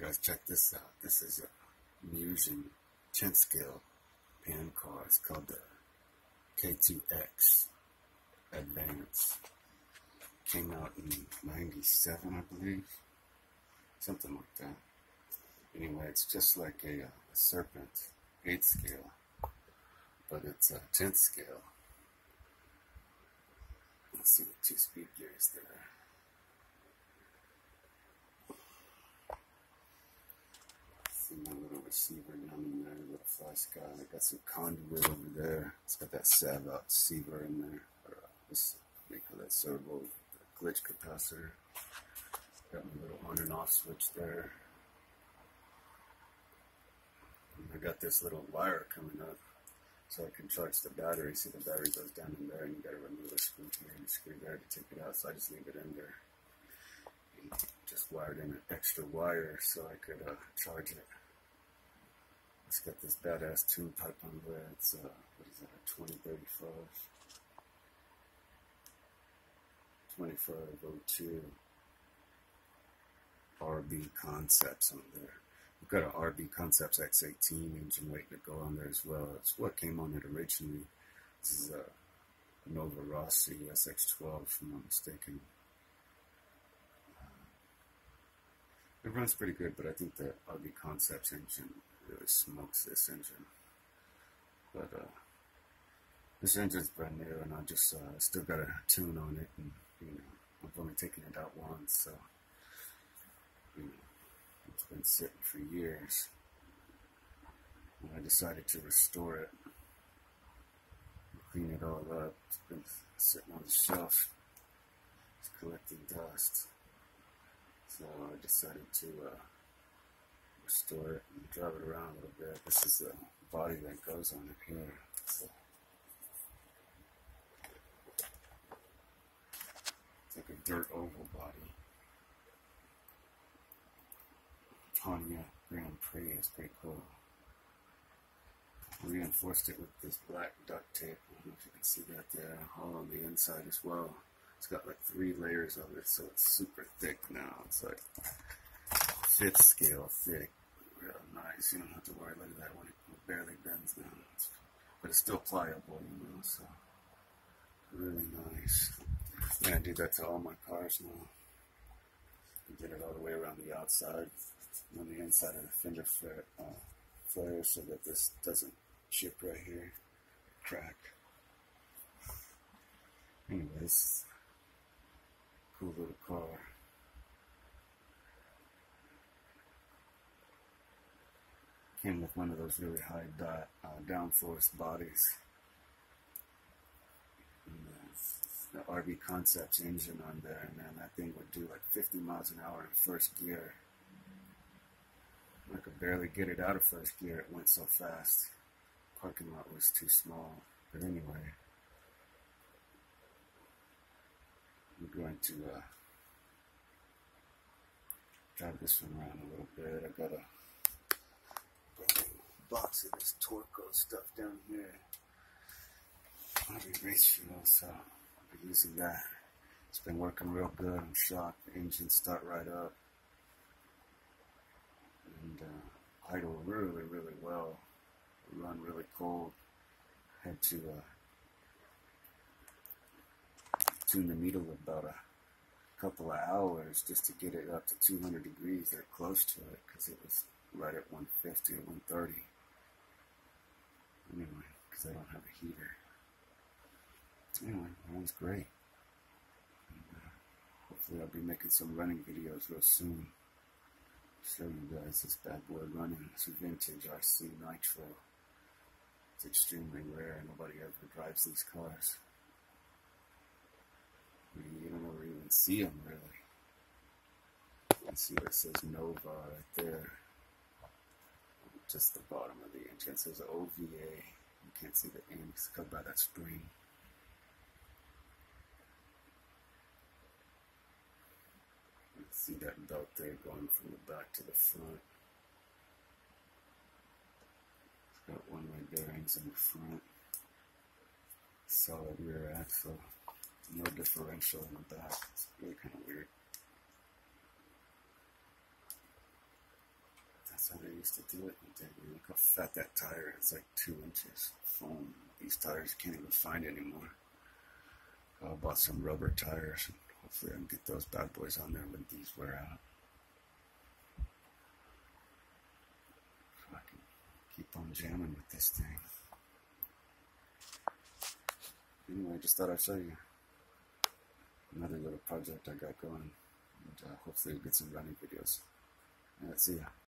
guys, check this out. This is a Mugen 10th scale pan car. It's called the K2X Advance. Came out in 97, I believe. Something like that. Anyway, it's just like a, uh, a Serpent 8th scale, but it's a 10th scale. Let's see the two speed gears there. See my little receiver in there, little FlySky. I got some conduit over there. It's got that Sav out receiver in there. Or uh, this, call that servo, glitch capacitor. Got my little on and off switch there. And I got this little wire coming up so I can charge the battery. See the battery goes down in there and you gotta remove a screw here and a screw there to take it out. So I just leave it in there. And just wired in an extra wire so I could uh, charge it. It's got this badass tune pipe on there. It's, uh, what is that, a 2035? 2502 RB Concepts on there. We've got an RB Concepts X18 engine waiting to go on there as well. It's what came on it originally. This is a Novarossi SX12, if I'm not mistaken. Uh, it runs pretty good, but I think the RB Concepts engine really smokes this engine. But uh, this engine's brand new, and I just uh, still got a tune on it, and you know, I've only taken it out once, so you know, it's been sitting for years. And I decided to restore it, clean it all up. It's been sitting on the shelf, it's collecting dust. So I decided to uh, restore it and drive it around a little bit. This is the body that goes on it here. So it's like a dirt oval body. Pontiac uh, Grand Prix is pretty cool. Reinforced it with this black duct tape. I don't know if you can see that there, all on the inside as well. It's got like three layers of it, so it's super thick now. It's like fifth scale thick, real nice. You don't have to worry. Look at that one. it barely bends down, it's, but it's still pliable, you know. So really nice. Gonna do that to all my cars now. Get it all the way around the outside, on the inside of the fender flare, uh, flare, so that this doesn't chip right here, crack. Anyways, cool little car. Came with one of those really high uh, downforce bodies. Uh, the RB Concepts engine on there, and man, that thing would do like 50 miles an hour in first gear. I could barely get it out of first gear, it went so fast. Parking lot was too small. But anyway, we're going to uh, drive this one around a little bit. I got a, box of this Torco stuff down here. Heavy race fuel, so I'll be using that. It's been working real good. I'm shocked. The engine start right up. And uh, idle really, really well. Run really cold. Had to uh, tune the needle about a couple of hours just to get it up to 200 degrees or close to it because it was right at 150 or 130. Anyway, because I don't have a heater. Anyway, that was great. Uh, hopefully, I'll be making some running videos real soon. Show you guys this bad boy running. It's a vintage RC Nitro. It's extremely rare. Nobody ever drives these cars. You don't ever even see them really. You see where it says Nova right there. Just the bottom of the engine. It says OVA. You can't see the end. It's covered by that spring. You see that belt there going from the back to the front. It's got one-way bearings in the front. Solid rear axle no differential in the back. It's really kind of weird. How they used to do it. Look how fat that tire is. Like two inches foam. These tires you can't even find anymore. I bought some rubber tires. And hopefully I can get those bad boys on there when these wear out. So I can keep on jamming with this thing. Anyway, just thought I'd show you another little project I got going. And uh, hopefully we'll get some running videos. Alright, see ya.